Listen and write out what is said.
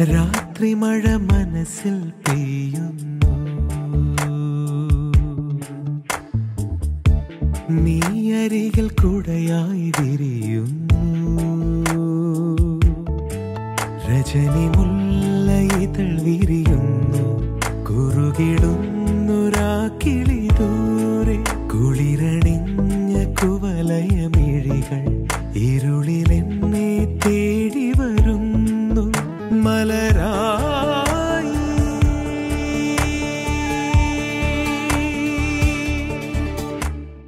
രാത്രി മഴ മനസ്സിൽ പെയ്യുന്നു. നീ അരികിൽ കുടയായി വിരിയുന്നു. രജനി മുല്ല ഇതൾ വിരിയുന്നു കുറുകിടുന്നു രാക്കിളി ദൂരെ. കുളിരണിഞ്ഞ കുവലയമിഴികൾ ഇരുളിലെ